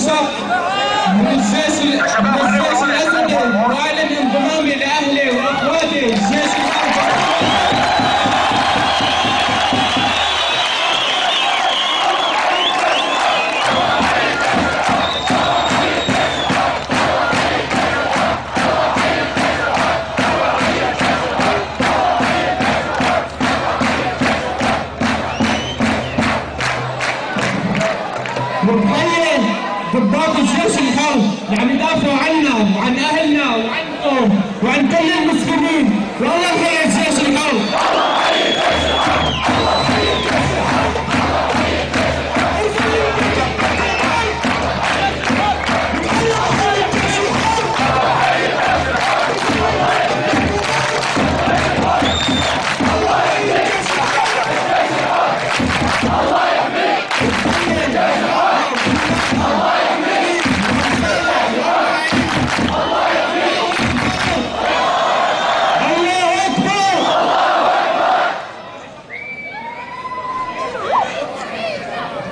النشاط من الجيش من الجيش الاسدي وعلم انضمامي لاهلي واخواتي الجيش We're playing! ضباط الجيش الحر يعني دافعوا عنا وعن أهلنا وعنكم وعن كل المسلمين.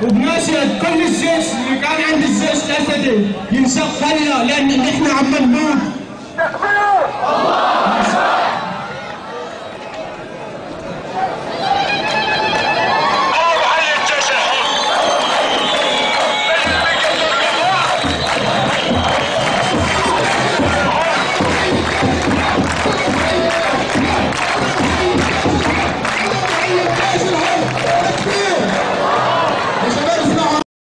وبناشد كل الجيش اللي كان عند الجيش الاسدي ينشق خلنا لأن نحن عم نموت